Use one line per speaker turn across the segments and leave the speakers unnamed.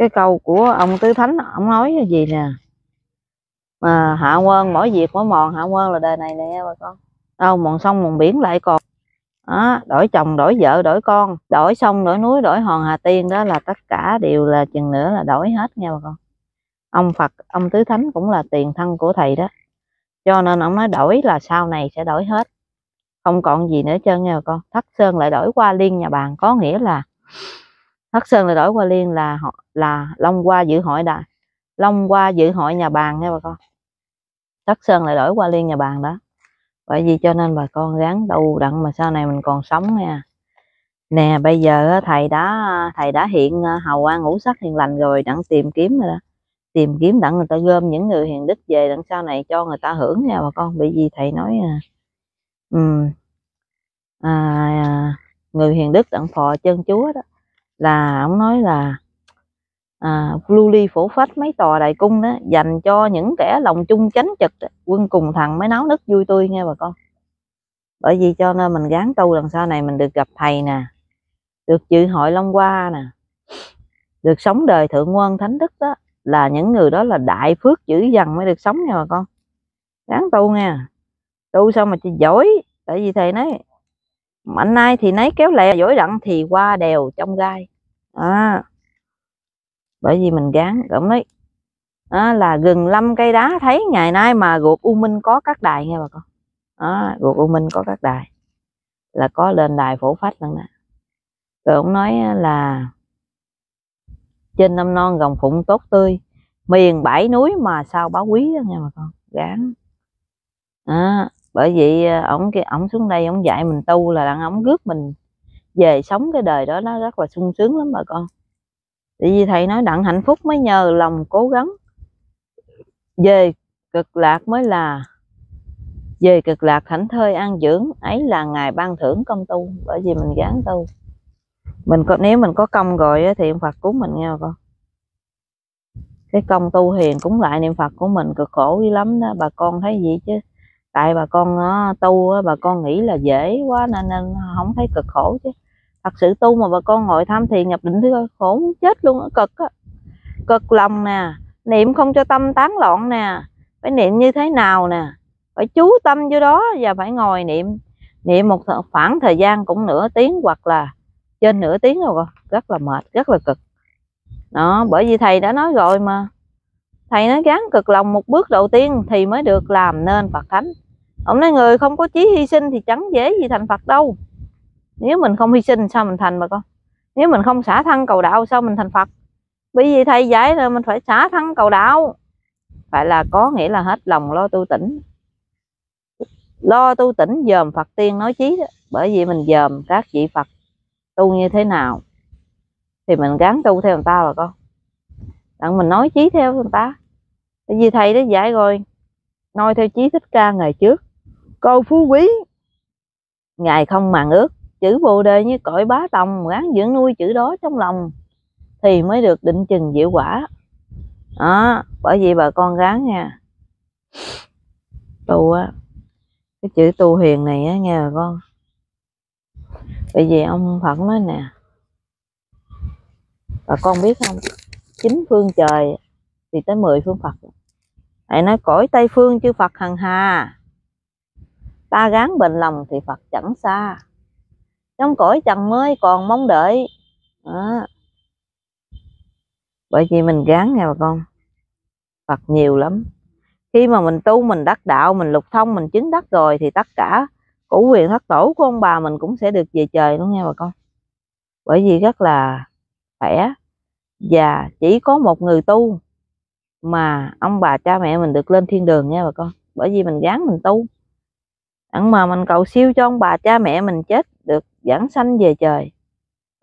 cái câu của ông tứ thánh ông nói cái gì nè? Mà hạ quân mỗi việc mỗi mòn hạ quân là đời này nè bà con. Đâu mòn sông mòn biển lại còn. Đó, đổi chồng đổi vợ đổi con đổi sông đổi núi đổi hòn hà tiên đó là tất cả đều là chừng nữa là đổi hết nha bà con. Ông phật ông tứ thánh cũng là tiền thân của thầy đó. Cho nên ông nói đổi là sau này sẽ đổi hết. Không còn gì nữa trơn nha bà con. Thất sơn lại đổi qua liên nhà bàn có nghĩa là thất sơn lại đổi qua liên là họ là long qua dự hội đại long qua dự hội nhà bàn nha bà con. Thất sơn lại đổi qua liên nhà bàn đó. Bởi vì cho nên bà con ráng tu đặng mà sau này mình còn sống nha. Nè bây giờ thầy đã thầy đã hiện à, hầu an ngũ sắc hiền lành rồi đặng tìm kiếm rồi đó. Tìm kiếm đặng người ta gom những người hiền đức về đặng sau này cho người ta hưởng nha bà con. Bởi vì thầy nói um, à, người hiền đức đặng phò chân chúa đó là ông nói là à, lưu ly phổ phách mấy tòa đại cung đó dành cho những kẻ lòng chung chánh trực quân cùng thằng mới náo nức vui tươi nghe bà con. Bởi vì cho nên mình gán tu lần sau này mình được gặp thầy nè được dự hội long hoa nè được sống đời thượng quân thánh đức đó là những người đó là đại phước dữ dằn mới được sống nha bà con. Gán tu nha tu xong mà chị giỏi tại vì thầy nói mạnh nay thì nấy kéo lẹ dối đặng thì qua đèo trong gai. À, bởi vì mình gán cảm đấy. À, là gần lâm cây đá thấy ngày nay mà ruột u minh có các đài nghe bà con. À, ruột u minh có các đài. Là có lên đài phổ phách lần nè. Rồi ông nói là trên năm non gồng phụng tốt tươi miền bảy núi mà sao báo quý đó nha bà con. Gán. À, bởi vì ờ, ổng cái ổng xuống đây ổng dạy mình tu là đặng ổng rước mình về sống cái đời đó, nó rất là sung sướng lắm bà con. Tại vì thầy nói đặng hạnh phúc mới nhờ lòng cố gắng. Về cực lạc mới là, về cực lạc thảnh thơi an dưỡng, ấy là ngài ban thưởng công tu, bởi vì mình gán tu. Mình có, nếu mình có công rồi thì Phật cứu mình nghe con. Cái công tu hiền cũng lại niệm Phật của mình, cực khổ dữ lắm đó, bà con thấy gì chứ tại bà con ờ, tu bà con nghĩ là dễ quá nên nên không thấy cực khổ chứ. Thật sự tu mà bà con ngồi tham thiền nhập định thì khổ chết luôn cực á. Cực lòng nè, niệm không cho tâm tán loạn nè, phải niệm như thế nào nè, phải chú tâm vô đó và phải ngồi niệm. Niệm một khoảng thời gian cũng nửa tiếng hoặc là trên nửa tiếng rồi rất là mệt, rất là cực. Đó, bởi vì thầy đã nói rồi mà thầy nói gắng cực lòng một bước đầu tiên thì mới được làm nên Phật thánh. Ông nói, người không có chí hy sinh thì chẳng dễ gì thành Phật đâu. Nếu mình không hy sinh sao mình thành bà con? Nếu mình không xả thân cầu đạo sao mình thành Phật? Bởi vì thầy dạy là mình phải xả thân cầu đạo. Phải là có nghĩa là hết lòng lo tu tỉnh. Lo tu tỉnh dòm Phật tiên nói chí đó, bởi vì mình dòm các vị Phật tu như thế nào. Thì mình gắn tu theo người ta bà con. Đặng mình nói chí theo người ta tại vì thầy đã dạy rồi, noi theo chí thích ca ngày trước. Câu phú quý, ngài không màng ước, chữ bồ đề như cõi bá tòng gắn dưỡng nuôi chữ đó trong lòng, thì mới được định chừng diệu quả. Đó, bởi vì bà con gán nha. Tu á, cái chữ tu hiền này á, nghe bà con. Bởi vì ông phật nói nè, bà con biết không? Chín phương trời thì tới 10 phương phật thầy nói, cõi tây phương chư phật hằng hà. Ta gán bền lòng thì phật chẳng xa. Trong cõi trần mới còn mong đợi. Đó. bởi vì mình gán nghe bà con, Phật nhiều lắm. Khi mà mình tu, mình đắc đạo, mình lục thông, mình chứng đắc rồi thì tất cả củ quyền thất tổ của ông bà mình cũng sẽ được về trời luôn nghe bà con. Bởi vì rất là khỏe và chỉ có một người tu mà ông bà cha mẹ mình được lên thiên đường nha bà con. Bởi vì mình gán mình tu. Ẩn mà mình cầu siêu cho ông bà cha mẹ mình chết được, giảng sanh về trời.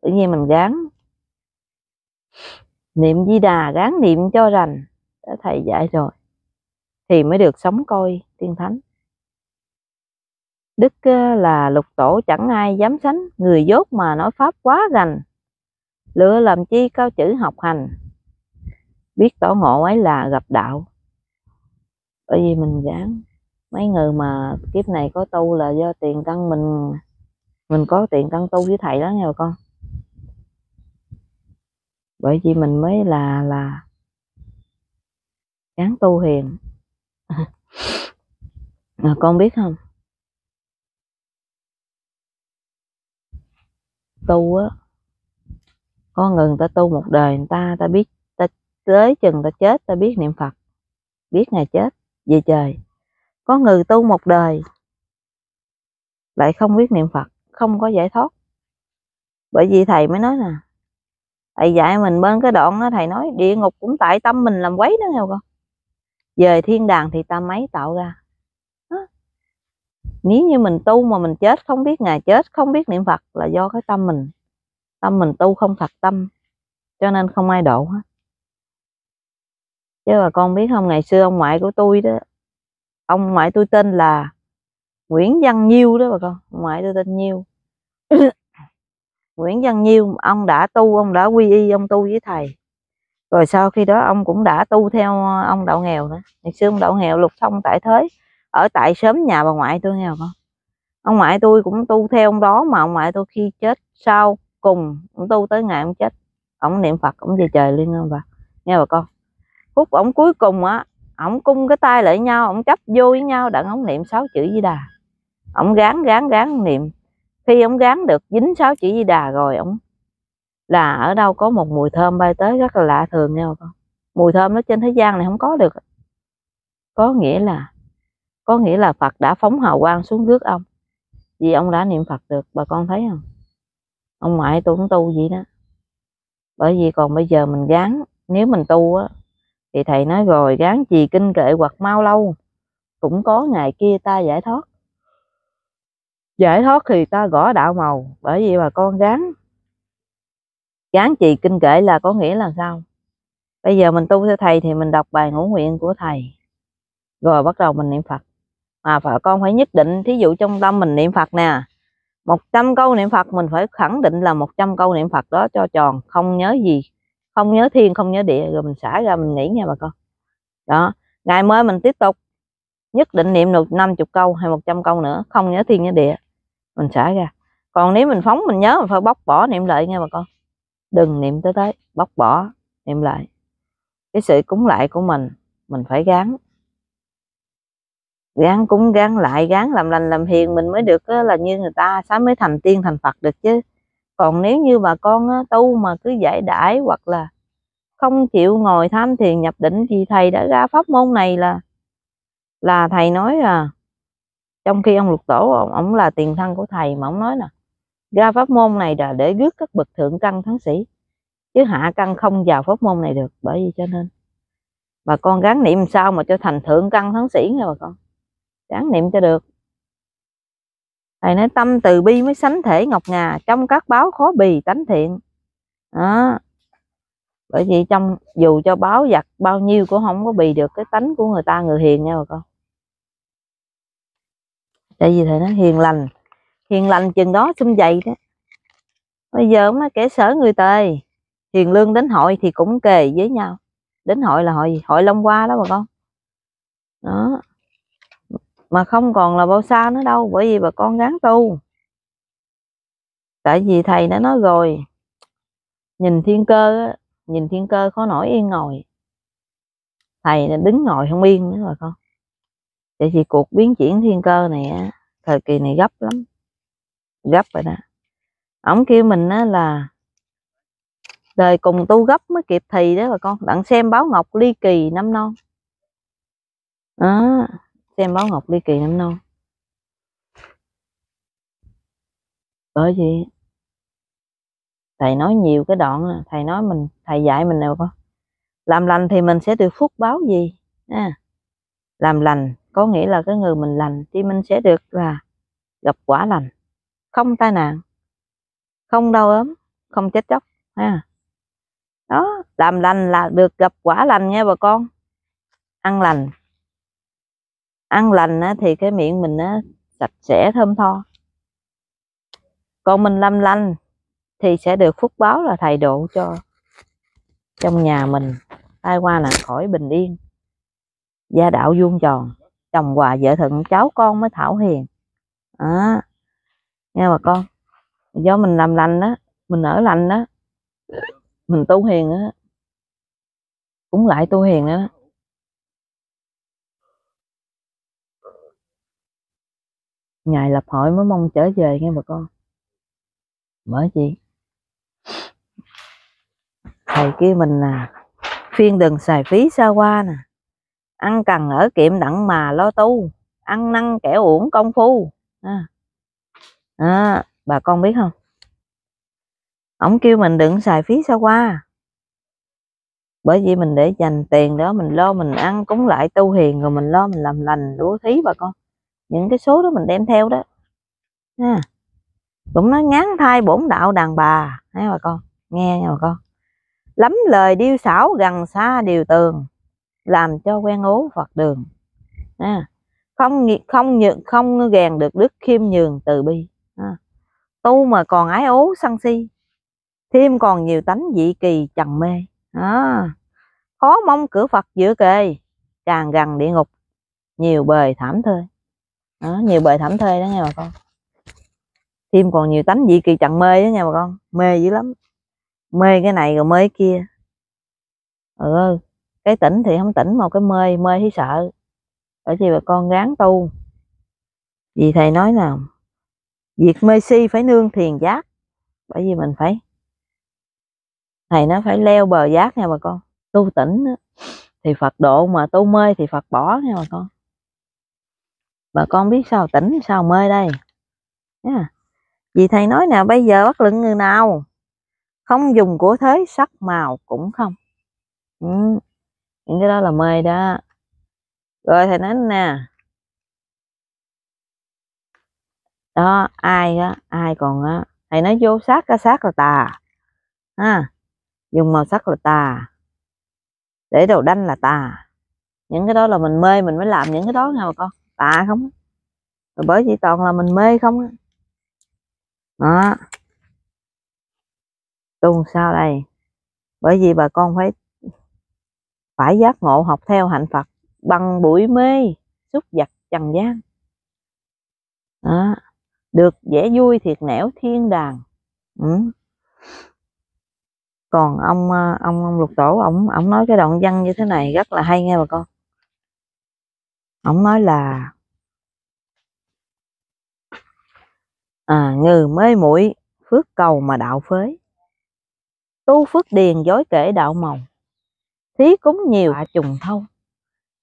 Tự nhiên mình gán. Niệm di đà gán niệm cho rành, đã thầy dạy rồi. Thì mới được sống coi tiên thánh. Đức là lục tổ chẳng ai dám sánh. Người dốt mà nói pháp quá rành. Lựa làm chi cao chữ học hành biết tỏ ngộ ấy là gặp đạo. Bởi vì mình giảng mấy người mà kiếp này có tu là do tiền căn mình mình có tiền căn tu với thầy đó nha bà con. Bởi vì mình mới là là gắn tu hiền. Mà con biết không? Tu á có người, người ta tu một đời người ta ta biết tới chừng ta chết, ta biết niệm phật, biết ngày chết, về trời. Có người tu một đời, lại không biết niệm phật, không có giải thoát. Bởi vì thầy mới nói nè, thầy dạy mình bên cái đoạn đó, thầy nói địa ngục cũng tại tâm mình làm quấy đó, nghe con? Về thiên đàng thì ta mấy tạo ra. Đó. nếu như mình tu mà mình chết, không biết ngày chết, không biết niệm phật là do cái tâm mình. Tâm mình tu không thật tâm, cho nên không ai độ hết chứ bà con biết không, ngày xưa ông ngoại của tôi đó, ông ngoại tôi tên là Nguyễn Văn Nhiêu đó bà con, ông ngoại tôi tên Nhiêu. Nguyễn Văn Nhiêu, ông đã tu, ông đã quy y, ông tu với thầy. Rồi sau khi đó ông cũng đã tu theo ờ, ông đạo nghèo nữa. Ngày xưa ông đạo nghèo lục xong tại thới, ở tại sớm nhà bà ngoại tôi nghèo con ông ngoại tôi cũng tu theo ông đó mà ông ngoại tôi khi chết sau cùng, ông tu tới ngày ông chết, ông niệm phật, ông về trời liên ông bà? Nghe bà con phút ông cuối cùng á ông cung cái tay lại nhau ông chấp vô với nhau, đặng ông niệm sáu chữ di đà. Ông gán gán gán niệm. Khi ông gán được dính sáu chữ di đà rồi ông là ở đâu có một mùi thơm bay tới rất là lạ thường nha con. Mùi thơm nó trên thế gian này không có được. Có nghĩa là, có nghĩa là Phật đã phóng hào quang xuống rước ông. Vì ông đã niệm Phật được, bà con thấy không? Ông ngoại tôi cũng tu vậy đó. Bởi vì còn bây giờ mình gán, nếu mình tu á thì thầy nói rồi, gán trì kinh kệ hoặc mau lâu. Cũng có ngày kia ta giải thoát. Giải thoát thì ta gõ đạo màu, bởi vì bà con gán. Gán trì kinh kệ là có nghĩa là sao? Bây giờ mình tu theo thầy thì mình đọc bài ngũ nguyện của thầy. Rồi bắt đầu mình niệm phật. Mà vợ con phải nhất định, thí dụ trong tâm mình niệm phật nè 100 câu niệm Phật, mình phải khẳng định là 100 câu niệm Phật đó cho tròn, không nhớ gì không nhớ thiên, không nhớ địa, rồi mình xả ra mình nghĩ nha bà con. Đó, ngày mới mình tiếp tục nhất định niệm được 50 câu hay 100 câu nữa, không nhớ thiên, nhớ địa, mình xả ra. Còn nếu mình phóng, mình nhớ mình phải bóc bỏ niệm lại nha bà con. Đừng niệm tới tới bóc bỏ, niệm lại. Cái sự cúng lại của mình mình phải gắng gán cúng, gán lại, gán làm lành, làm hiền, mình mới được là như người ta sáng mới thành tiên, thành phật được chứ còn nếu như bà con tu mà cứ giải đãi hoặc là không chịu ngồi tham thiền nhập định thì thầy đã ra pháp môn này là là thầy nói à trong khi ông lục tổ ông, ông là tiền thân của thầy mà ông nói nè ra pháp môn này là để rước các bậc thượng căn thắng sĩ chứ hạ căn không vào pháp môn này được. Bởi vì cho nên bà con gắng niệm sao mà cho thành thượng căn thắng sĩ nha bà con? Gắng niệm cho được thầy nói tâm từ bi mới sánh thể ngọc ngà, trong các báo khó bì tánh thiện. Đó. Bởi vì trong, dù cho báo giặc bao nhiêu cũng không có bì được cái tánh của người ta, người hiền nha bà con. Tại vì thầy nói hiền lành hiền lành chừng đó xung dậy đó. Bây giờ mới kẻ sở người tề, hiền lương đến hội thì cũng kề với nhau. Đến hội là hội gì hội long qua đó bà con. Đó mà không còn là bao xa nữa đâu, bởi vì bà con gắng tu. Tại vì thầy đã nói rồi, nhìn thiên cơ nhìn thiên cơ khó nổi yên ngồi. Thầy đứng ngồi không yên nữa rồi con. Tại vì cuộc biến chuyển thiên cơ này thời kỳ này gấp lắm, gấp rồi đó. Ổng kêu mình á là đời cùng tu gấp mới kịp thì đó bà con. Đặng xem báo ngọc ly kỳ năm non. Đó xem báo ngọc ly kỳ năm non bởi vì thầy nói nhiều cái đoạn thầy nói mình thầy dạy mình nào con. Làm lành thì mình sẽ được phúc báo gì? À, làm lành có nghĩa là cái người mình lành thì mình sẽ được là gặp quả lành. Không tai nạn không đau ốm không chết chóc ha. Đó làm lành là được gặp quả lành nha bà con. Ăn lành ăn lành á, thì cái miệng mình á, sạch sẽ thơm tho. Còn mình làm lành thì sẽ được phúc báo là thầy độ cho trong nhà mình. Tai qua là khỏi bình yên. Gia đạo vuông tròn. Chồng hòa vợ thuận cháu con mới thảo hiền. À, nghe bà con. Do mình làm lành đó mình ở lành đó mình tu hiền á cũng lại tu hiền nữa. Ngày lập hội mới mong trở về nghe bà con. Bởi chị. Thầy kia mình là phiên đừng xài phí xa qua nè. Ăn cần ở kiệm đặng mà lo tu. Ăn năn kẻ uổng công phu. À. À, bà con biết không? Ổng kêu mình đừng xài phí xa qua. Bởi vì mình để dành tiền đó mình lo mình ăn cúng lại tu hiền rồi mình lo mình làm lành đúa thí bà con những cái số đó mình đem theo đó. Ha. Cũng nói ngán thai bổn đạo đàn bà. Nghe bà con? Nghe nha bà con. Lắm lời điêu xảo gần xa điều tường làm cho quen ố phật đường. Ha. không không nhượng không gàn được đức khiêm nhường từ bi. Ha. tu mà còn ái ố sân si thêm còn nhiều tánh dị kỳ trần mê. À, khó mong cửa phật giữa kề càng gần địa ngục nhiều bề thảm thơi đó, nhiều bề thẩm thơi đó nha bà con. Thêm còn nhiều tánh dị kỳ chặn mê đó nha bà con. Mê dữ lắm. Mê cái này rồi mê cái kia. Ừ cái tỉnh thì không tỉnh mà cái mê mê thấy sợ. Bởi vì bà con ráng tu. Vì thầy nói là việc mê si phải nương thiền giác. Bởi vì mình phải thầy nó phải leo bờ giác nha bà con. Tu tỉnh thì Phật độ mà tu mê thì Phật bỏ nha bà con bà con biết sao tỉnh, sao mê đây? Yeah. vì thầy nói nè, bây giờ bất luận người nào không dùng của thế sắc màu cũng không. Ừ. những cái đó là mê đó. Rồi thầy nói nè. Đó, ai á, ai còn á? Thầy nói vô sát cái sát là tà. Ha, dùng màu sắc là tà. Để đầu đanh là tà. Những cái đó là mình mê, mình mới làm những cái đó nha bà con tạ không rồi bởi vì toàn là mình mê không đó. Tuần sau đây? Bởi vì bà con phải phải giác ngộ, học theo hạnh Phật bằng bụi mê, xúc vật, trần gian. Đó. được dễ vui thiệt nẻo thiên đàng. Ừ. còn ông ờ, ông ông lục tổ, ông ông nói cái đoạn văn như thế này rất là hay nghe bà con ông nói là à, ngừ mê mũi phước cầu mà đạo phới tu phước điền dối kể đạo mồng thí cúng nhiều hạ trùng thâu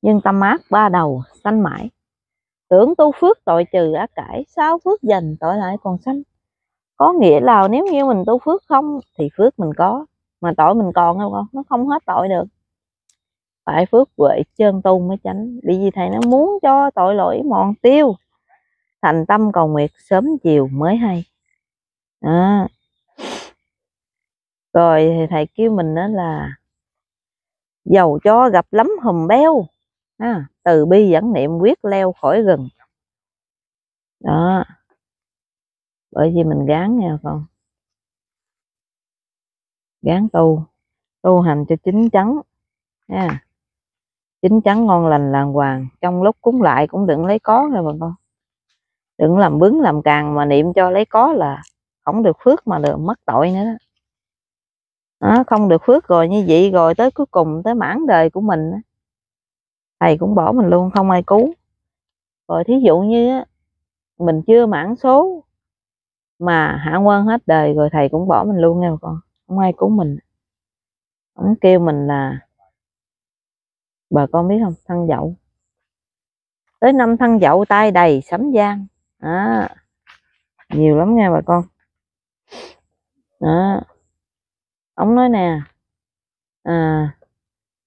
nhưng tâm ác ba đầu sanh mãi. Tưởng tu phước tội trừ ác cải sao phước dành tội lại còn sanh? Có nghĩa là nếu như mình tu phước không thì phước mình có mà tội mình còn đâu con nó không hết tội được phải phước huệ chân tu mới tránh bởi vì thầy nó muốn cho tội lỗi mòn tiêu thành tâm cầu nguyện sớm chiều mới hay. À. rồi thì thầy kêu mình đó là dầu cho gặp lắm hùm béo, à, từ bi dẫn niệm quyết leo khỏi rừng. Đó. Bởi vì mình gán nha con. Gán tu tu hành cho chính chắn nha chính chắn ngon lành làng hoàng, trong lúc cúng lại cũng đừng lấy có rồi bà con. Đừng làm bướng làm càng mà niệm cho lấy có là không được phước mà được mất tội nữa đó. đó, không được phước rồi như vậy rồi tới cuối cùng, tới mãn đời của mình thầy cũng bỏ mình luôn, không ai cứu. Rồi thí dụ như mình chưa mãn số mà hạ quan hết đời rồi thầy cũng bỏ mình luôn nha con, không ai cứu mình. Ông kêu mình là bà con biết không? Thân dậu. Tới năm thân dậu tay đầy sấm giang. À nhiều lắm nha bà con. À ông nói nè à,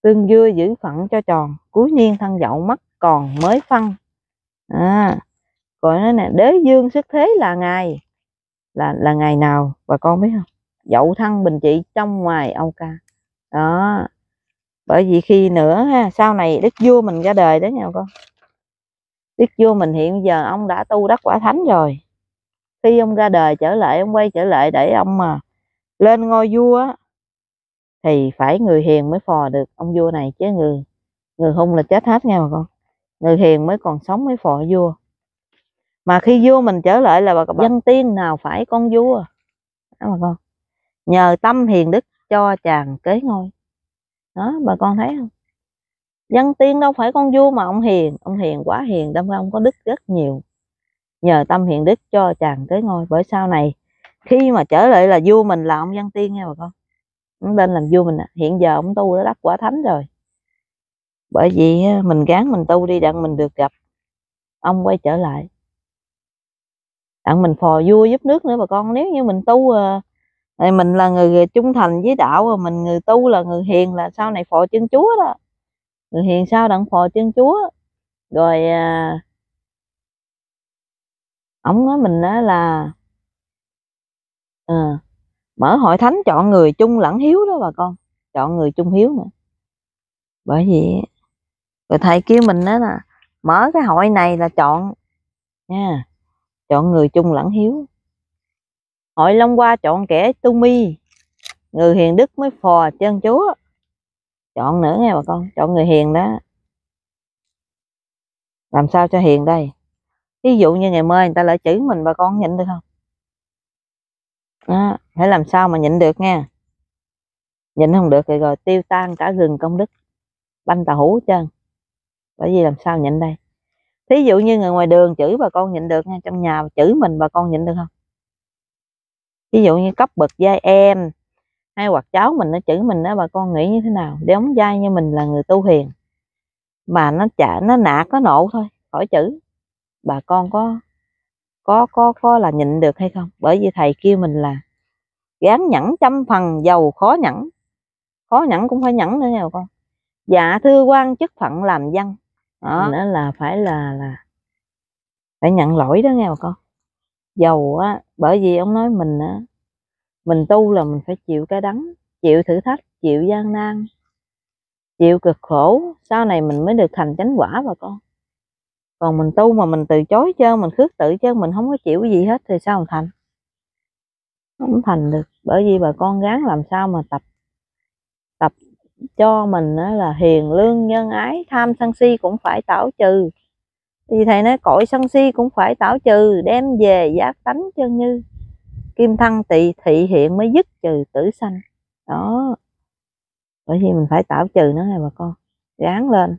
tương dưa giữ phận cho tròn cuối niên thân dậu mắt còn mới phân à, còn nói nè đế dương xuất thế là ngày là là ngày nào? Bà con biết không? Dậu thân bình trị trong ngoài âu ca. Đó bởi vì khi nữa ha, sau này đức vua mình ra đời đó nha con. Đức vua mình hiện giờ ông đã tu đắc quả thánh rồi. Khi ông ra đời trở lại, ông quay trở lại để ông mà lên ngôi vua thì phải người hiền mới phò được ông vua này, chứ người người hung là chết hết nha bà con. Người hiền mới còn sống mới phò vua. Mà khi vua mình trở lại là bà dân tiên nào phải con vua? Đó bà con. Nhờ tâm hiền đức cho chàng kế ngôi đó, bà con thấy không? Dân tiên đâu phải con vua mà ông hiền. Ông hiền quá hiền, đâm ra ông có đức rất nhiều. Nhờ tâm hiền đức cho chàng tới ngôi. Bởi sau này, khi mà trở lại là vua mình là ông văn tiên nha bà con. Ông lên làm vua mình hiện giờ ông tu đã đắc quả thánh rồi. Bởi vì mình gán mình tu đi, đặng mình được gặp ông quay trở lại. Đặng mình phò vua giúp nước nữa bà con. Nếu như mình tu ờ, thì mình là người trung thành với đạo mình người tu là người hiền là sau này phò chân chúa đó. Người hiền sao đặng phò chân chúa. Rồi à, ông nói mình đó là à, mở hội thánh chọn người trung lẫn hiếu đó bà con chọn người trung hiếu nữa bởi vì rồi thầy kêu mình đó là mở cái hội này là chọn nha chọn người trung lẫn hiếu hội long qua chọn kẻ tu mi người hiền đức mới phò chân chúa. Chọn nữa nghe bà con chọn người hiền đó. Làm sao cho hiền đây? Ví dụ như ngày mai người ta lại chửi mình bà con nhịn được không? Đó, phải làm sao mà nhịn được nha nhịn không được thì rồi tiêu tan cả rừng công đức banh tà hủ chân bởi vì làm sao nhịn đây? Thí dụ như người ngoài đường chửi bà con nhịn được nha trong nhà chửi mình bà con nhịn được không? Ví dụ như cấp bậc giai em hay hoặc cháu mình nó chửi mình đó bà con nghĩ như thế nào? Để ống giai như mình là người tu hiền mà nó chả nó nạt có nộ thôi khỏi chửi. Bà con có có có có là nhịn được hay không? Bởi vì thầy kêu mình là gán nhẫn trăm phần giàu khó nhẫn. Khó nhẫn cũng phải nhẫn nữa nha bà con. Dạ thưa quan chức phận làm dân. Đó. Nữa là phải là là phải nhận lỗi đó nghe bà con giàu á, bởi vì ông nói mình á, mình tu là mình phải chịu cái đắng, chịu thử thách, chịu gian nan, chịu cực khổ, sau này mình mới được thành chánh quả bà con. Còn mình tu mà mình từ chối chơi mình khước tự chứ mình không có chịu gì hết thì sao mà thành? Không thành được, bởi vì bà con gắng làm sao mà tập tập cho mình là hiền lương nhân ái, tham sân si cũng phải tảo trừ thì thầy nói cội sân si cũng phải tảo trừ, đem về giác tánh chân như. Kim thân tỳ thị hiện mới dứt trừ tử sanh. Đó. Bởi vì mình phải tảo trừ nó này bà con. Ráng lên.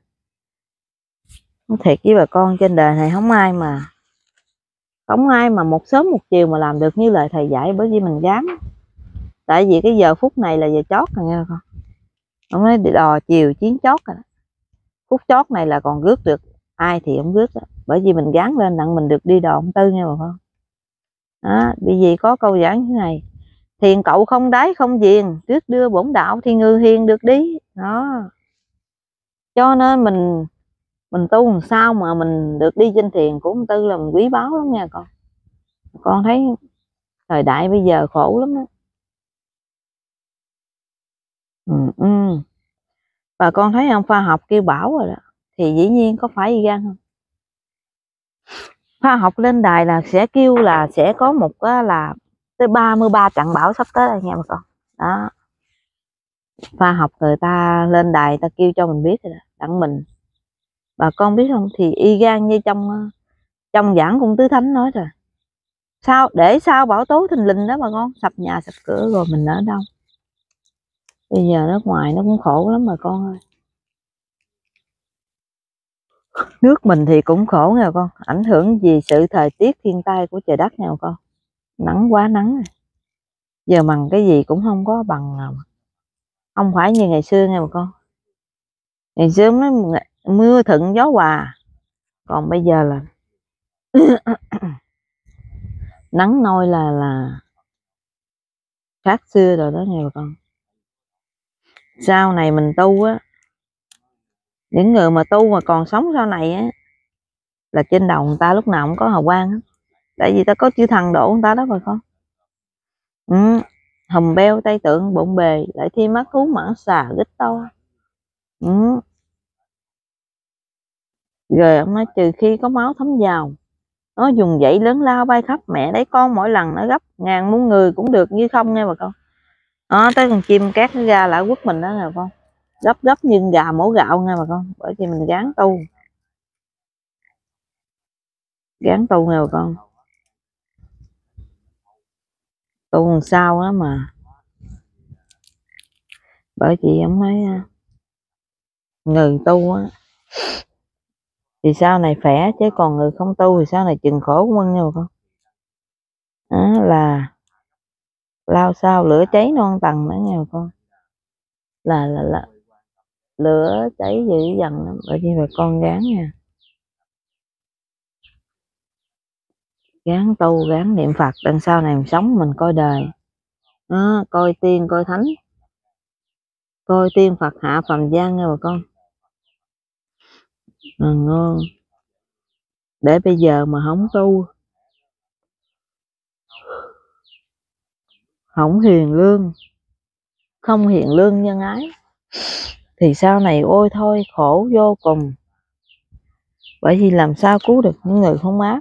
Nói thiệt với bà con, trên đời này không ai mà, không ai mà một sớm một chiều mà làm được như lời thầy dạy, bởi vì mình dám tại vì cái giờ phút này là giờ chót rồi nghe con. Ông nói đò chiều chiến chót rồi phút chót này là còn rước được ai thì ông rước đó. bởi vì mình gán lên đặng mình được đi đò ông tư nghe bà con. Đó bởi vì có câu giảng như này? Thiền cậu không đáy không diền trước đưa bổn đạo thì ngư hiền được đi. Đó. Cho nên mình mình tu làm sao mà mình được đi trên thiền của ông tư là mình quý báu lắm nha con. Con thấy thời đại bây giờ khổ lắm đó. Ừ, ừ. và con thấy ông khoa học kêu bảo rồi đó thì dĩ nhiên có phải y gan không? Khoa học lên đài là sẽ kêu là sẽ có một là tới 33 trận bão sắp tới đây nha bà con. Đó. Khoa học người ta lên đài ta kêu cho mình biết rồi đó, đặng mình. Bà con biết không? Thì y gan như trong trong giảng cung tứ thánh nói rồi. Sao, để sao bảo tố thình lình đó bà con? Sập nhà sập cửa rồi mình ở đâu? Bây giờ nước ngoài nó cũng khổ lắm bà con ơi. Nước mình thì cũng khổ nha con. Ảnh hưởng vì sự thời tiết thiên tai của trời đất nha con? Nắng quá nắng rồi. giờ bằng cái gì cũng không có bằng nào không phải như ngày xưa nha bà con. Ngày xưa mới mưa thuận gió hòa. Còn bây giờ là nắng nôi là là khác xưa rồi đó nghe bà con. Sau này mình tu á những người mà tu mà còn sống sau này á, là trên đầu người ta lúc nào cũng có hào quang tại vì ta có chữ thần độ người ta đó bà con ừ. hùm beo tay tượng bụng bề, lại thêm mắt thú mãn xà gích to ừ. rồi ông nói, trừ khi có máu thấm vào, nó dùng dãy lớn lao bay khắp mẹ đấy, con mỗi lần nó gấp ngàn muôn người cũng được, như không nghe bà con đó, tới con chim cát nó ra lại quất mình đó nè con gấp gấp như gà mổ gạo nghe bà con, bởi vì mình gán tu gán tu nghe bà con. Tu làm sao đó mà. Bởi chị ông ấy à, người tu á. Thì sau này khỏe chứ, còn người không tu thì sau này chừng khổ của nha bà con. Đó là, lao sao lửa cháy non tầng nữa nha bà con. Là là là lửa cháy dữ dằn lắm bởi vì bà con gán nha. Gán tu gán niệm phật đằng sau này mình sống mình coi đời. À, coi tiên coi thánh. Coi tiên phật hạ phàm gian nha bà con. À, ngon. Để bây giờ mà không tu không hiền lương không hiền lương nhân ái thì sau này ôi thôi, khổ vô cùng. Bởi vì làm sao cứu được những người không ác?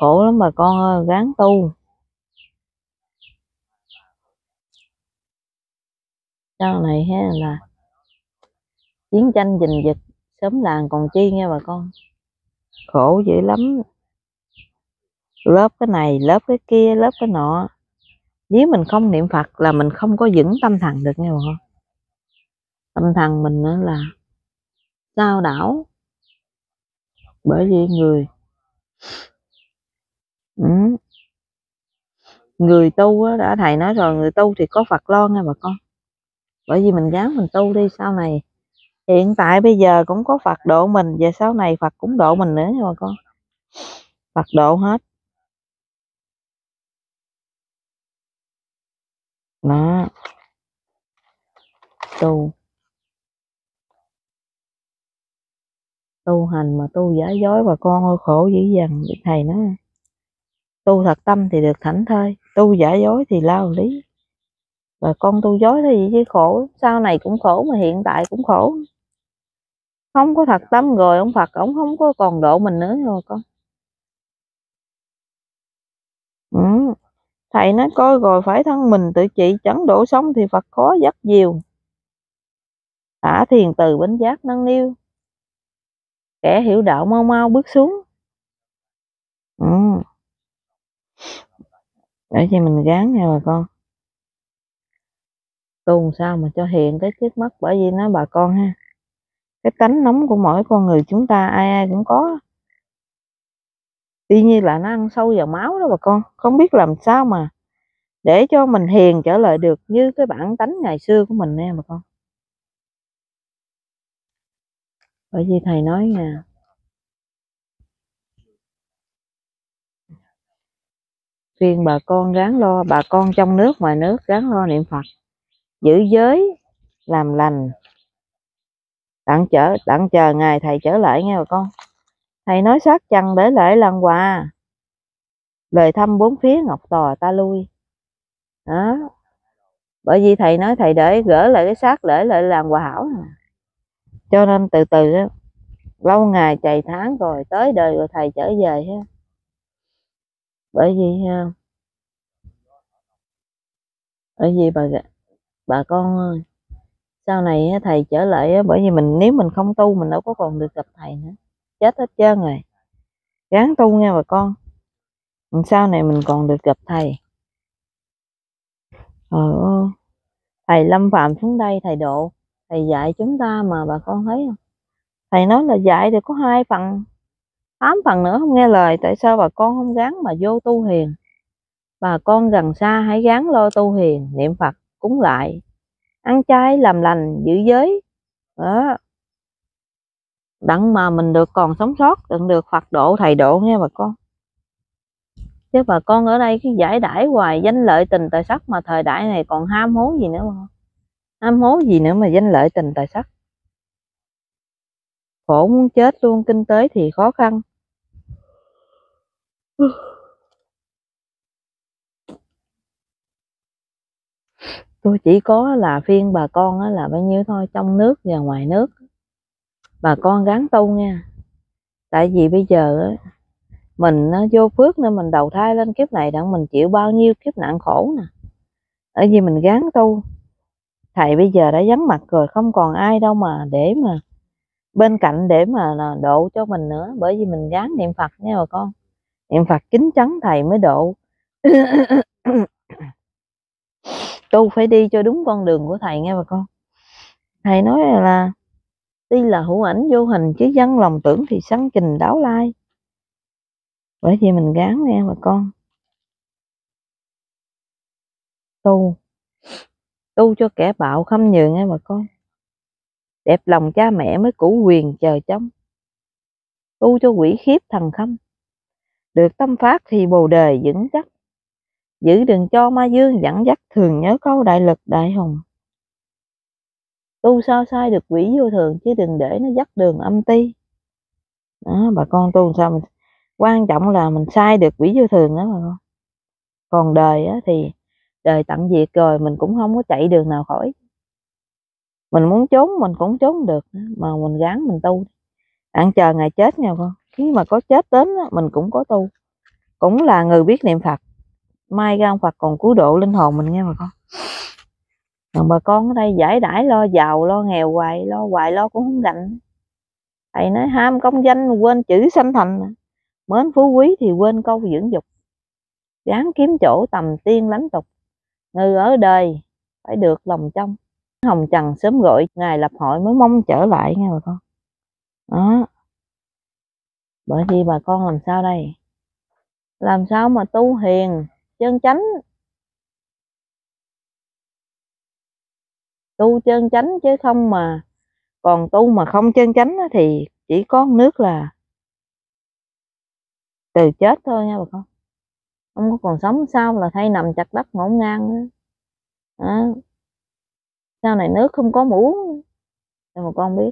Khổ lắm bà con ơi gắng tu. Sau này ha là chiến tranh giành giật, sớm làng còn chi nha bà con. Khổ dữ lắm. Lớp cái này, lớp cái kia, lớp cái nọ. Nếu mình không niệm phật là mình không có vững tâm thần được nha bà con tâm thần mình nữa là sao đảo? Bởi vì người ừ. người tu đã thầy nói rồi, người tu thì có phật lo nghe bà con. Bởi vì mình gắng mình tu đi, sau này hiện tại bây giờ cũng có phật độ mình và sau này phật cũng độ mình nữa nha bà con. Phật độ hết. Đó. Tu. Tu hành mà tu giả dối bà con ơi khổ dữ dằn thầy nói. Tu thật tâm thì được thảnh thơi, tu giả dối thì lao lý. Và con tu dối thì gì chứ khổ, sau này cũng khổ mà hiện tại cũng khổ. Không có thật tâm rồi ông Phật, ông không có còn độ mình nữa rồi con. Ừ. thầy nói coi rồi phải thân mình tự trị chấn độ sống thì Phật khó dắt diều thả thiền từ bến giác nâng niu kẻ hiểu đạo mau mau bước xuống. Ừ. để cho mình gán nha bà con. Tu sao mà cho hiện cái trước mắt, bởi vì nó bà con ha, cái tánh nóng của mỗi con người chúng ta ai ai cũng có. Tuy nhiên là nó ăn sâu vào máu đó bà con, không biết làm sao mà để cho mình hiền trở lại được như cái bản tánh ngày xưa của mình nha bà con. Bởi vì thầy nói nè khuyên bà con ráng lo bà con trong nước ngoài nước ráng lo niệm phật. Giữ giới làm lành. Đặng chờ, đặng chờ ngày thầy trở lại nghe bà con. Thầy nói sát chăng để lại lần quà. Lời thăm bốn phía ngọc tòa ta lui. Đó. Bởi vì thầy nói thầy để gỡ lại cái xác để lại làm quà hảo cho nên từ từ đó, lâu ngày chạy tháng rồi tới đời rồi thầy trở về ha bởi vì à, bởi vì bà bà con ơi sau này thầy trở lại bởi vì mình nếu mình không tu mình đâu có còn được gặp thầy nữa. Chết hết trơn rồi. Ráng tu nha bà con. Sau này mình còn được gặp thầy. Ờ thầy lâm phạm xuống đây thầy độ thầy dạy chúng ta mà bà con thấy không? Thầy nói là dạy thì có hai phần, tám phần nữa không nghe lời, tại sao bà con không gắng mà vô tu hiền? Bà con gần xa hãy gắng lo tu hiền, niệm phật cúng lại, ăn chay làm lành, giữ giới. Đó. Đặng mà mình được còn sống sót, đặng được phật độ, thầy độ nghe bà con. Chứ bà con ở đây cái giải đãi hoài danh lợi tình tài sắc mà thời đại này còn ham hố gì nữa không ham hố gì nữa mà danh lợi tình tài sắc? Khổ muốn chết luôn, kinh tế thì khó khăn. Tôi chỉ có là phiên bà con là bao nhiêu thôi, trong nước và ngoài nước. Bà con gắng tu nha. Tại vì bây giờ mình nó vô phước nên mình đầu thai lên kiếp này đặng mình chịu bao nhiêu kiếp nạn khổ nè. Ở vì mình gắng tu thầy bây giờ đã vắng mặt rồi, không còn ai đâu mà để mà bên cạnh để mà độ cho mình nữa. Bởi vì mình gắng niệm phật nha bà con. Niệm phật kính chắn thầy mới độ. Tu phải đi cho đúng con đường của thầy nghe bà con. Thầy nói là tuy là hữu ảnh vô hình, chứ dân lòng tưởng thì săn trình đáo lai. Bởi vì mình gán nghe bà con. Tu tu cho kẻ bạo khâm nhường ấy bà con. Đẹp lòng cha mẹ mới củ quyền chờ trong, tu cho quỷ khiếp thần khâm. Được tâm phát thì bồ đề vững chắc. Giữ đừng cho ma dương dẫn dắt thường nhớ câu đại lực đại hùng tu sao sai được quỷ vô thường chứ đừng để nó dắt đường âm ti. Đó bà con tu sao mình quan trọng là mình sai được quỷ vô thường đó bà con. Còn đời á, thì đời tận diệt rồi, mình cũng không có chạy đường nào khỏi. Mình muốn trốn, mình cũng trốn được, mà mình gắng mình tu. Ăn chờ ngày chết nha con. Khi mà có chết đến mình cũng có tu. Cũng là người biết niệm phật. Mai ra ông phật còn cứu độ linh hồn mình nghe bà con. Còn bà con ở đây giải đãi lo giàu, lo nghèo hoài, lo hoài, lo cũng không rành. Thầy nói ham công danh quên chữ sanh thành. Mến phú quý thì quên câu dưỡng dục. Gán kiếm chỗ tầm tiên lánh tục ngư ở đời, phải được lòng trong. Hồng trần sớm gọi, ngài lập hội mới mong trở lại nghe bà con. Đó. Bởi vì bà con làm sao đây? Làm sao mà tu hiền, chân chánh? Tu chân chánh chứ không mà, còn tu mà không chân chánh thì chỉ có nước là từ chết thôi nha bà con không có còn sống sao là thay nằm chặt đất ngổn ngang nữa. À. sau này nước không có mũ mà con biết.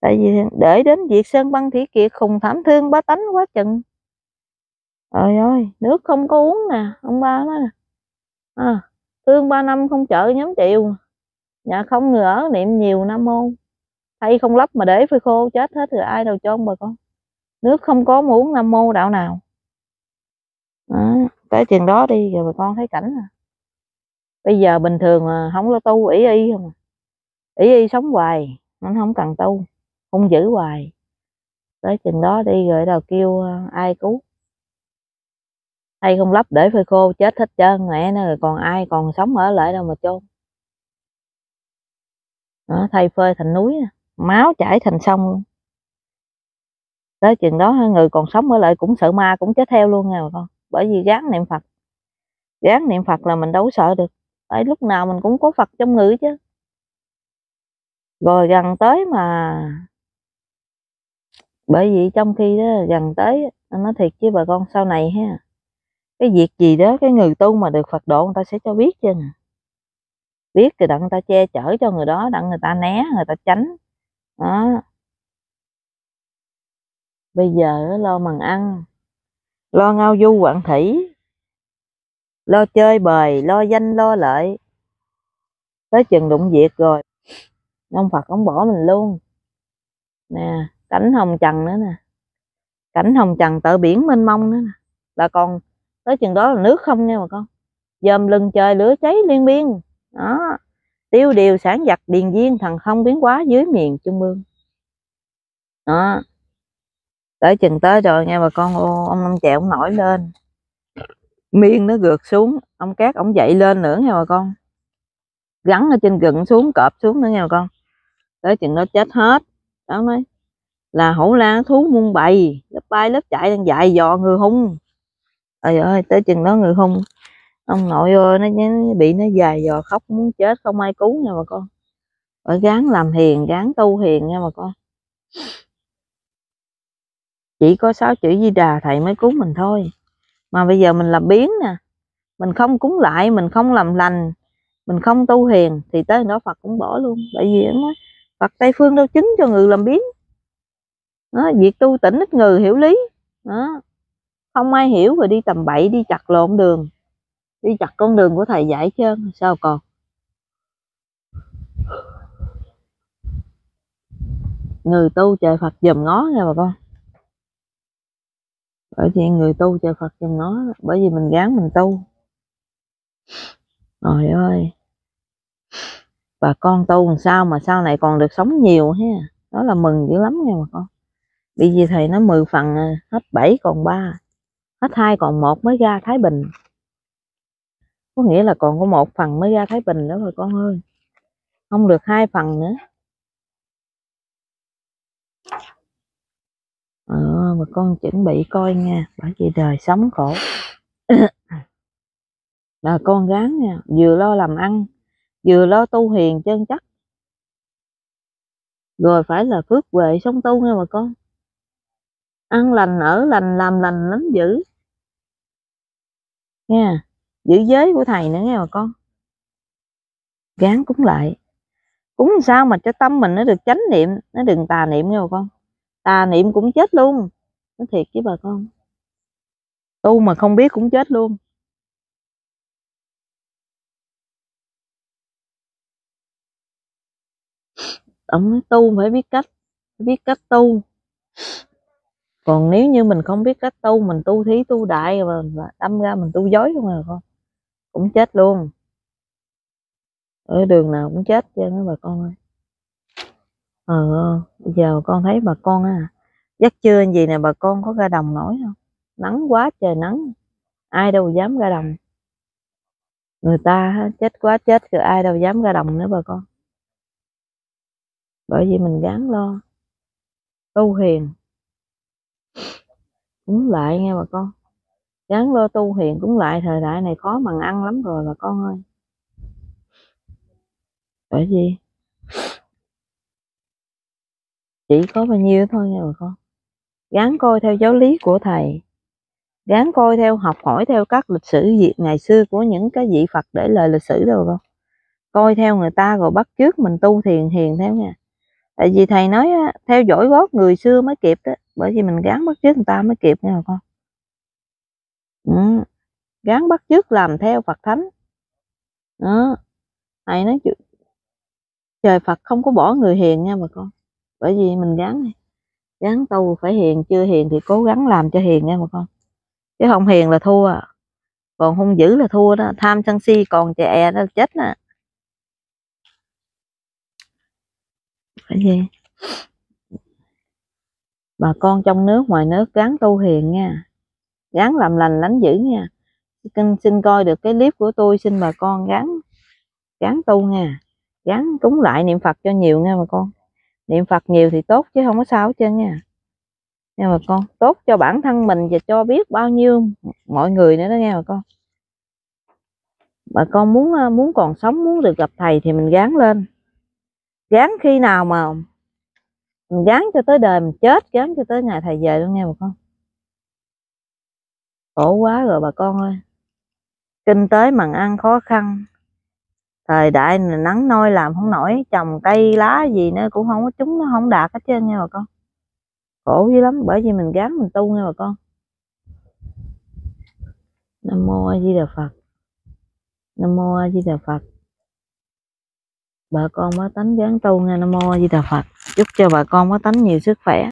Tại vì để đến việc sơn băng thủy kiệt khùng thảm thương bá tánh quá chừng. Trời ơi nước không có uống nè ông ba nói nè. À, thương ba năm không chợ nhóm chịu. Nhà không người ở niệm nhiều nam mô thay không lấp mà để phơi khô chết hết rồi ai đâu cho ông bà con. Nước không có muốn nam mô đạo nào tới chừng đó đi rồi bà con thấy cảnh à. Bây giờ bình thường mà không có tu ỷ y không à. ỷ y sống hoài nó không cần tu hung dữ hoài. Tới chừng đó đi rồi đầu kêu ai cứu? Hay không lấp để phơi khô chết hết trơn mẹ nó rồi còn ai còn sống ở lại đâu mà chôn? Đó, thay phơi thành núi máu chảy thành sông luôn. Tới chừng đó người còn sống ở lại cũng sợ ma cũng chết theo luôn nha bà con bởi vì gán niệm phật. Gán niệm phật là mình đâu sợ được. Tại lúc nào mình cũng có phật trong người chứ. Rồi gần tới mà bởi vì trong khi đó, gần tới nó thiệt chứ bà con sau này ha, cái việc gì đó, cái người tu mà được Phật độ, người ta sẽ cho biết chứ. Biết thì đặng người ta che chở cho người đó, đặng người ta né, người ta tránh. Đó. Bây giờ lo mần ăn lo ngao du quảng thủy. Lo chơi bời, lo danh, lo lợi. Tới chừng đụng việc rồi, ông Phật ông bỏ mình luôn. Nè, cảnh hồng trần nữa nè. Cảnh hồng trần tợ biển mênh mông nữa nè. Là còn tới chừng đó là nước không nha bà con. Dòm lưng trời lửa cháy liên biên đó. Tiêu điều sản giặc điền viên thần không biến quá dưới miền trung ương đó tới chừng tới rồi nha bà con ô, ông năm chèo ông nổi lên. Miên nó gượt xuống ông cát ông dậy lên nữa nha bà con. Gắn ở trên gừng xuống cọp xuống nữa nha bà con. Tới chừng nó chết hết. Đó mới. Là hổ lan thú muôn bày lớp bay lớp chạy đang dạy dò người hung. Trời ơi tới chừng đó người hung. Ông nội ơi nó, nó bị nó dài dò khóc muốn chết không ai cứu nha bà con. Phải gán làm hiền gán tu hiền nha bà con chỉ có sáu chữ di đà thầy mới cứu mình thôi. Mà bây giờ mình làm biến nè. Mình không cúng lại mình không làm lành mình không tu hiền thì tới đó phật cũng bỏ luôn. Tại vì nó phật tây phương đâu chứng cho người làm biến. Đó, việc tu tỉnh ít người hiểu lý. Đó. Không ai hiểu rồi đi tầm bậy đi chặt lộn đường. Đi chặt con đường của thầy dạy trơn sao còn? Người tu trời Phật dùm ngó nha bà con bởi vì người tu trời Phật dùm nó bởi vì mình gán mình tu. Trời ơi. Bà con tu làm sao mà sau này còn được sống nhiều ha? Đó là mừng dữ lắm nha bà con. Bị gì thầy nó 10 phần à, hết 7 còn 3 hết 2 còn 1 mới ra Thái Bình. Có nghĩa là còn có một phần mới ra Thái Bình đó rồi con ơi. Không được hai phần nữa. Mà con chuẩn bị coi nha, bởi vì đời sống khổ. Là con gắng nha, vừa lo làm ăn, vừa lo tu hiền chân chắc rồi phải là phước huệ sống tu nha bà con. Ăn lành, ở lành, làm lành lắm dữ nha, giữ giới của thầy nữa nghe bà con. Gán cúng lại. Cúng sao mà cho tâm mình nó được chánh niệm, nó đừng tà niệm nghe bà con. Tà niệm cũng chết luôn nó thiệt với bà con. Tu mà không biết cũng chết luôn. Ông tu phải biết cách phải biết cách tu. Còn nếu như mình không biết cách tu mình tu thí tu đại và, đâm ra mình tu dối không à con cũng chết luôn. Ở đường nào cũng chết chứ bà con ơi. Ờ bây giờ con thấy bà con à giấc trưa gì nè, bà con có ra đồng nổi không? Nắng quá, trời nắng. Ai đâu dám ra đồng. Người ta chết quá chết, rồi ai đâu dám ra đồng nữa bà con. Bởi vì mình gắng lo. Tu hiền. Cũng lại nghe bà con. Gắng lo tu hiền cũng lại thời đại này khó bằng ăn lắm rồi bà con ơi. Bởi vì chỉ có bao nhiêu thôi nha bà con gắn coi theo giáo lý của thầy. Gắn coi theo, học hỏi theo các lịch sử việc ngày xưa của những cái vị Phật để lời lịch sử đâu con. Coi theo người ta rồi bắt trước mình tu thiền hiền theo nha. Tại vì thầy nói theo dõi gót người xưa mới kịp đó, bởi vì mình gắn bắt trước người ta mới kịp nha con. Ừ. gắng bắt trước làm theo Phật thánh. Đó thầy nói trời Phật không có bỏ người hiền nha bà con. Bởi vì mình gắng gắng tu phải hiền chưa hiền thì cố gắng làm cho hiền nha bà con. Chứ không hiền là thua. Còn hung dữ là thua đó. Tham sân si còn chè e nó chết nè. Phải gì bà con trong nước ngoài nước gắng tu hiền nha. Gắng làm lành lánh dữ nha. Xin, xin coi được cái clip của tôi xin bà con gắng gắng tu nha. Gắng cúng lại niệm phật cho nhiều nha bà con niệm phật nhiều thì tốt chứ không có sao hết trơn nha. Nghe bà con, tốt cho bản thân mình và cho biết bao nhiêu mọi người nữa đó nghe bà con. Bà con muốn à, muốn còn sống, muốn được gặp thầy thì mình gán lên. Gán khi nào mà mình gán cho tới đời mình chết, gán cho tới ngày thầy về luôn nghe bà con. Khổ quá rồi bà con ơi. Kinh tế mặn ăn khó khăn thời đại này nắng nôi làm không nổi, trồng cây lá gì nữa cũng không có, chúng nó không đạt hết trơn nha bà con. Khổ dữ lắm, bởi vì mình gắn mình tu nha bà con. Nam mô a di đà phật. Nam mô a di đà phật. Bà con mới tánh gắn tu nha, nam mô a di đà phật. Chúc cho bà con có tánh nhiều sức khỏe.